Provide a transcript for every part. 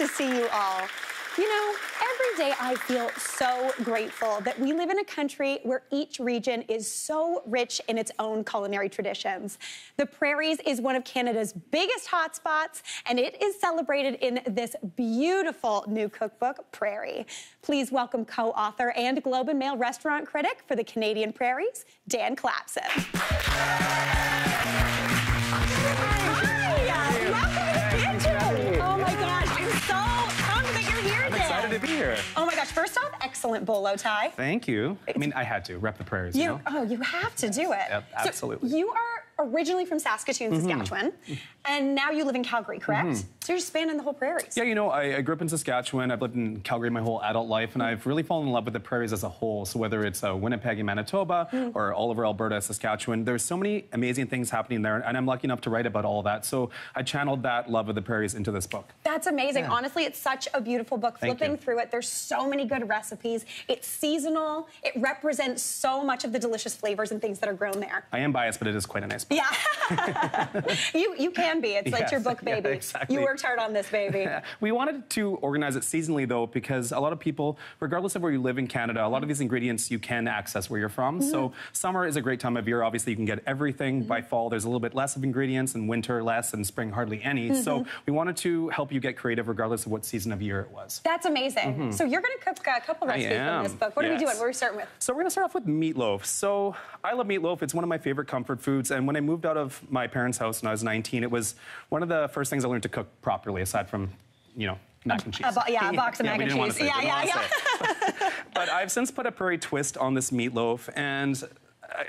to see you all. You know, every day I feel so grateful that we live in a country where each region is so rich in its own culinary traditions. The Prairies is one of Canada's biggest hotspots, and it is celebrated in this beautiful new cookbook, Prairie. Please welcome co author and Globe and Mail restaurant critic for the Canadian Prairies, Dan Clapson. First off, excellent bolo tie. Thank you. I mean, I had to rep the prairies, you, you know? Oh, you have to do it. Yep, absolutely. So you are originally from Saskatoon, mm-hmm. Saskatchewan, and now you live in Calgary, correct? Mm-hmm. So you're spanning the whole prairies. Yeah, you know, I, I, grew up in Saskatchewan. I've lived in Calgary my whole adult life, and I've really fallen in love with the prairies as a whole. So whether it's uh, Winnipeg and Manitoba mm. or all over Alberta, Saskatchewan, there's so many amazing things happening there, and I'm lucky enough to write about all of that. So I channeled that love of the prairies into this book. That's amazing. Yeah. Honestly, it's such a beautiful book. Thank Flipping you. through it, there's so many good recipes. It's seasonal. It represents so much of the delicious flavors and things that are grown there. I am biased, but it is quite a nice book. Yeah. you you can be. It's yes, like your book baby. Yeah, exactly. You worked on this baby. we wanted to organize it seasonally though because a lot of people, regardless of where you live in Canada, a lot of these ingredients you can access where you're from. Mm -hmm. So summer is a great time of year. Obviously, you can get everything. Mm -hmm. By fall, there's a little bit less of ingredients, and winter less, and spring hardly any. Mm -hmm. So we wanted to help you get creative regardless of what season of year it was. That's amazing. Mm-hmm. So you're going to cook a couple recipes from this book. What yes. are we doing? What are we starting with? So we're going to start off with meatloaf. So I love meatloaf. It's one of my favorite comfort foods. And when I moved out of my parents' house when I was 19, it was one of the first things I learned to cook properly, aside from, you know, mac and cheese. A, yeah, a box of yeah, mac and cheese. yeah, yeah, yeah. but, but I've since put a prairie twist on this meatloaf, and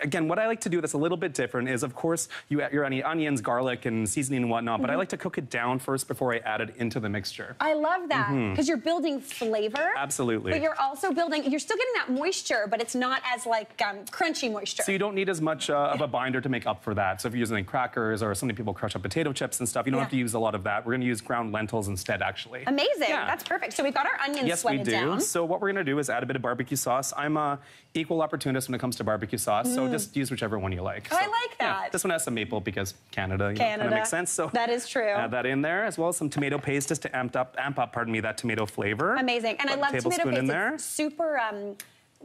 again, what I like to do that's a little bit different is, of course, you add your onions, garlic, and seasoning and whatnot, but mm -hmm. I mm-hmm. like to cook it down first before I add it into the mixture. I love that because mm -hmm. you're building flavor. Absolutely. But you're also building, you're still getting that moisture, but it's not as like um, crunchy moisture. So you don't need as much uh, of a binder to make up for that. So if you're using crackers or some people crush up potato chips and stuff, you don't yeah. have to use a lot of that. We're going to use ground lentils instead, actually. Amazing. Yeah. That's perfect. So we've got our onions yes, sweated down. Yes, we do. So what we're going to do is add a bit of barbecue sauce. I'm a equal opportunist when it comes to barbecue sauce. So just use whichever one you like. Oh, so, I like that. Yeah, this one has some maple because Canada, Canada. kind of makes sense. So that is true. Add that in there as well as some tomato paste just to amp up, amp up, pardon me, that tomato flavor. Amazing, and I love tomato paste. In there. It's super. Um,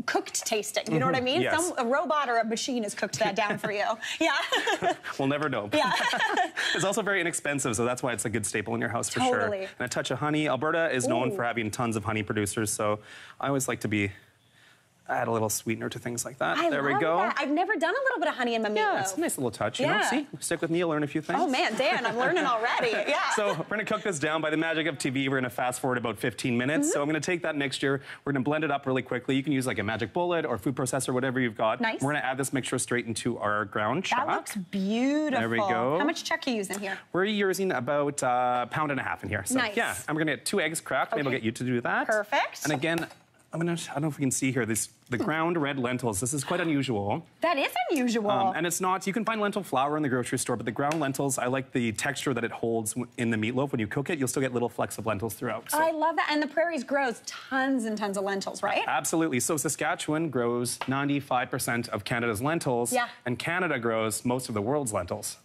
cooked tasting. You know what I mean? Yes. Some a robot or a machine has cooked that down for you. Yeah. we'll never know. Yeah. it's also very inexpensive, so that's why it's a good staple in your house for totally. sure. And a touch of honey. Alberta is known for having tons of honey producers, so I always like to be add a little sweetener to things like that. I there we go. That. I've never done a little bit of honey in my meatloaf. Yeah, it's a nice little touch. You yeah. know, see, stick with me, you'll learn a few things. Oh man, Dan, I'm learning already. Yeah. So we're gonna cook this down by the magic of TV. We're gonna fast forward about 15 minutes. Mm -hmm. So I'm gonna take that mixture. We're gonna blend it up really quickly. You can use like a magic bullet or food processor, whatever you've got. Nice. We're gonna add this mixture straight into our ground chuck. That looks beautiful. There we go. How much chuck are you using here? We're using about a uh, pound and a half in here. So nice. yeah, we're gonna get two eggs cracked. Okay. Maybe I'll get you to do that. Perfect. And again, I'm gonna, I don't know if we can see here, this, the ground red lentils. This is quite unusual. That is unusual. Um, and it's not, you can find lentil flour in the grocery store, but the ground lentils, I like the texture that it holds in the meatloaf. When you cook it, you'll still get little flecks of lentils throughout. So. I love that. And the prairies grows tons and tons of lentils, right? Absolutely. So Saskatchewan grows 95% of Canada's lentils. Yeah. And Canada grows most of the world's lentils.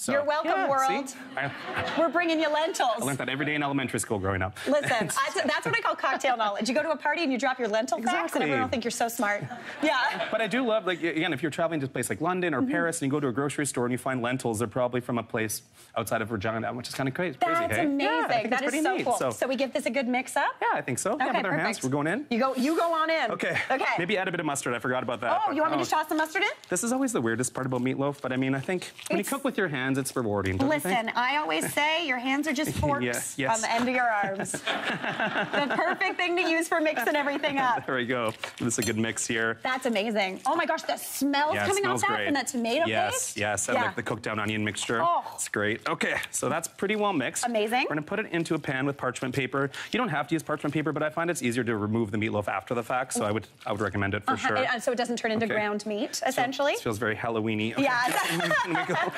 So, You're welcome, yeah, world. I, We're bringing you lentils. I learned that every day in elementary school growing up. Listen, I, that's what I call cocktail knowledge. You go to a party and you drop your lentil exactly. facts, and everyone will think you're so smart. Yeah. But I do love, like, again, if you're traveling to a place like London or mm -hmm. Paris and you go to a grocery store and you find lentils, they're probably from a place outside of Regina, which is kind of crazy. That's hey? amazing. Yeah, that is so neat. cool. So, so, we give this a good mix up? Yeah, I think so. Okay, yeah, with our perfect. hands, we're going in. You go, you go on in. Okay. Okay. Maybe add a bit of mustard. I forgot about that. Oh, you want me oh. to toss some mustard in? This is always the weirdest part about meatloaf, but I mean, I think when it's, you cook with your hands, it's rewarding. Listen, I always say your hands are just forks yeah, yes. on the end of your arms. the perfect thing to use for mixing everything up. There we go. This is a good mix here. That's amazing. Oh my gosh, the smells yeah, coming smells off that great. from that tomato yes, paste. Yes, yes. I yeah. like the cooked down onion mixture. Oh. It's great. Okay, so that's pretty well mixed. Amazing. We're gonna put it into a pan with parchment paper. You don't have to use parchment paper, but I find it's easier to remove the meatloaf after the fact, so I would I would recommend it for uh -huh. sure. so it doesn't turn into okay. ground meat, essentially. So, feels very Halloweeny. Okay. Yeah.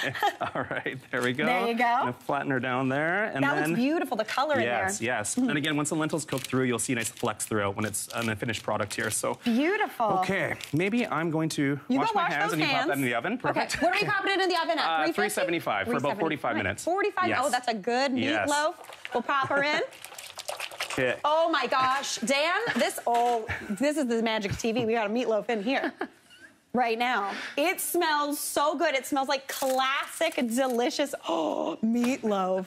All right, there we go. There you go. Flatten her down there. And that then, looks beautiful, the color Yes, in there. yes. yes. And again, once the lentils cook through, you'll see a nice flecks throughout when it's an finished product here. So Beautiful. Okay, maybe I'm going to You wash my wash hands and you pop that in the oven. Perfect. Okay, what are we popping it in the oven at? Uh, 350? 375 for about 45 minutes. 45? Yes. Oh, that's a good Yes. meatloaf. We'll pop her in. Okay. Oh my gosh, Dan, this oh, this is the magic TV. We got a meatloaf in here. Right now. It smells so good. It smells like classic, delicious oh, meatloaf.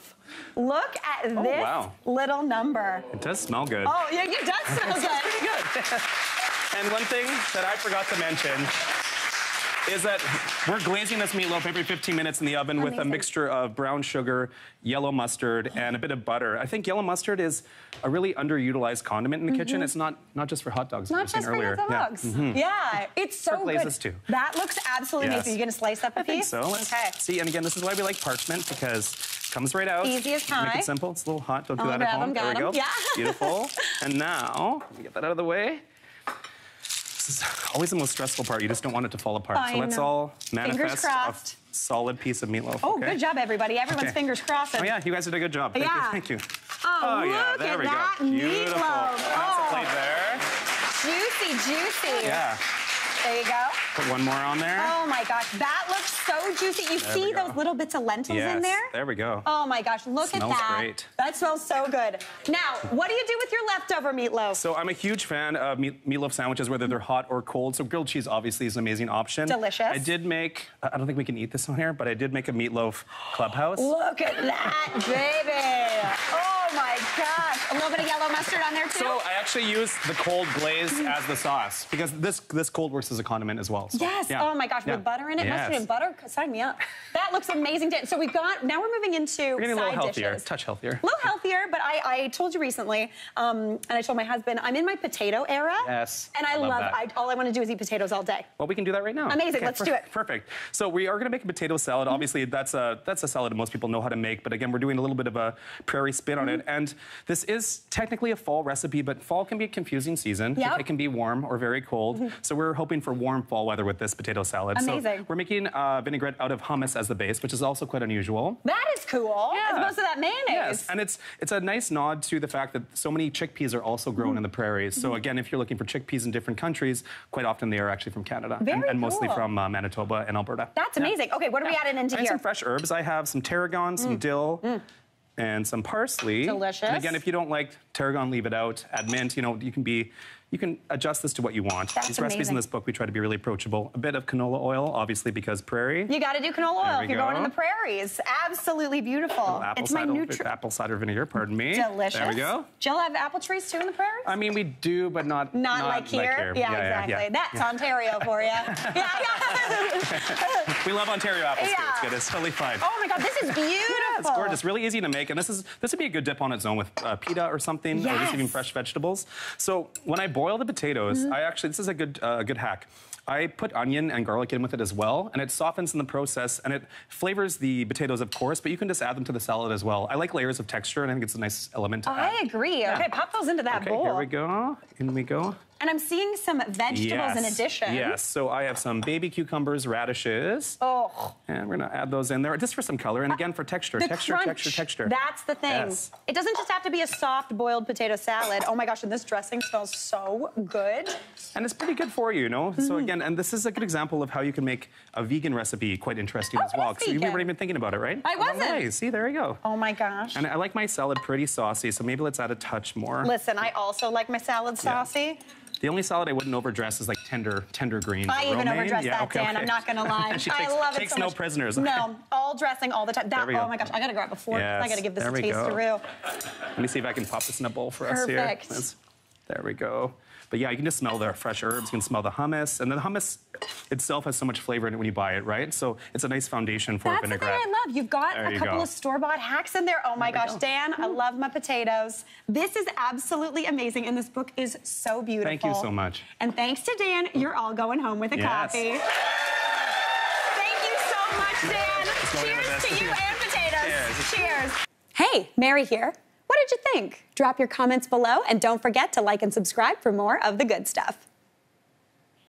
Look at oh, this Oh, wow. little number. It does smell good. Oh, yeah, it does smell good. Pretty good. and one thing that I forgot to mention is that we're glazing this meatloaf every 15 minutes in the oven with a mixture of brown sugar, yellow mustard, and a bit of butter. I think yellow mustard is a really underutilized condiment in the kitchen. It's not not just for hot dogs. Not just for earlier. your Yeah. dogs. Mhm. Yeah, it's so For good. too. That looks absolutely Yes. amazing. You gonna slice up a I think piece? so. Let's okay. see. And again, this is why we like parchment because it comes right out. Easy as pie. Make it simple. It's a little hot. Don't do I'll that at home. 'em, there we go. Yeah. Beautiful. and now, let me get that out of the way. This is always the most stressful part. You just don't want it to fall apart. I so let's know. all manifest a solid piece of meatloaf. Oh, okay? good job, everybody. Everyone's Okay. fingers crossed. Oh yeah, you guys did a good job. Thank Yeah. you. Thank you. Oh, oh yeah, look there at we that go. Beautiful. meatloaf. That's Oh. a plate there. Juicy, juicy. Yeah. There you go. Put one more on there. Oh my gosh, that looks so juicy. You There see those little bits of lentils yes. in there? There we go. Oh my gosh, look Smells at that. great. That smells so good. Now, what do you do with your leftover meatloaf? So I'm a huge fan of meat, meatloaf sandwiches, whether they're hot or cold. So grilled cheese obviously is an amazing option. Delicious. I did make. I don't think we can eat this on here, but I did make a meatloaf clubhouse. Look at that, baby. Oh my gosh. A little bit of yellow mustard on there too? So I actually use the cold glaze as the sauce because this this cold works as a condiment as well. So, Yes. yeah. Oh my gosh, Yeah. with butter in it, mustard Yes. and butter. Sign me up. That looks amazing. So we've got now we're moving into We're getting a little healthier, dishes. touch healthier. A little healthier, but I, I told you recently, um, and I told my husband, I'm in my potato era. Yes, And I, I love love. I, all I want to do is eat potatoes all day. Well, we can do that right now. Amazing, let's do it. Perfect. So we are going to make a potato salad. Obviously, that's a that's a salad that most people know how to make. But again, we're doing a little bit of a prairie spin on it. Mm-hmm. And this is technically a fall recipe, but fall can be a confusing season. Yep. It can be warm or very cold. So we're hoping for warm fall weather with this potato salad. Amazing. So we're making uh, vinaigrette out of hummus as the base, which is also quite unusual. That is cool. yeah. As Yeah. opposed to that mayonnaise. Yes, and it's it's a nice nod to the fact that so many chickpeas are also grown Mm-hmm. in the prairies. So again, if you're looking for chickpeas in different countries, quite often they are actually from Canada and, Very and mostly cool. from uh, Manitoba and Alberta. That's Yeah. amazing. Okay, what are we adding into I here? Mm. some fresh herbs. I have some tarragon, some dill. And some parsley. Delicious. And again, if you don't like tarragon, leave it out. Add mint. You know, you can be, you can adjust this to what you want. That's These recipes in this book, we try to be really approachable. A bit of canola oil, obviously, because prairie. You got to do canola There oil if you're going in the prairies. Absolutely beautiful. Oh, apple it's my cider, apple cider vinegar. Pardon me. Delicious. There we go. Jill have apple trees too in the prairies? I mean, we do, but not not, like here. Yeah, yeah, exactly. yeah. That's Ontario for you. yeah, yeah. We love Ontario apples too. It's Yeah. good. It's totally fine. oh my God, this is beautiful. Yeah, it's gorgeous. Really easy to make, and this is this would be a good dip on its own with uh, pita or something, or just even fresh vegetables. So when I boil the potatoes, Mm-hmm. I actually this is a good uh, good hack. I put onion and garlic in with it as well, and it softens in the process, and it flavors the potatoes, of course. But you can just add them to the salad as well. I like layers of texture, and I think it's a nice element to add. I agree. Okay, pop those into that Okay, bowl. here we go. In we go. And I'm seeing some vegetables in addition. Yes. So I have some baby cucumbers, radishes. Oh, And we're gonna add those in there just for some color and again for texture, the texture, crunch. texture, texture. That's the thing. Yes. It doesn't just have to be a soft boiled potato salad. Oh my gosh, and this dressing smells so good. And it's pretty good for you, you know? Mm-hmm. So again, and this is a good example of how you can make a vegan recipe quite interesting Oh, as well. 'cause you weren't even thinking about it, right? I wasn't. nice. See, there you go. Oh my gosh. And I like my salad pretty saucy, so maybe let's add a touch more. Listen, I also like my salad saucy. The only salad I wouldn't overdress is like tender, tender greens. I even Romaine? overdress yeah, that, okay, Dan. I'm not gonna lie. she I takes, love it takes so no much. prisoners. No, all dressing all the time. That, oh go. my gosh, I gotta grab a fork. 'cause I gotta give this there a taste go. through. Let me see if I can pop this in a bowl for us here. Perfect. Let's- there we go. But yeah, you can just smell the fresh herbs. You can smell the hummus, and then the hummus itself has so much flavor in it when you buy it, right? So it's a nice foundation for That's a the thing. I love. You've got There a you couple go. of store-bought hacks in there. Oh my There gosh, go. Dan, I love my potatoes. This is absolutely amazing, and this book is so beautiful. Thank you so much. And thanks to Dan, you're all going home with a Yes. coffee. Thank you so much, Dan. going in with Cheers to you and potatoes. Cheers. Cheers. Hey, Mary here. What did you think? Drop your comments below and don't forget to like and subscribe for more of the good stuff.